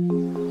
you.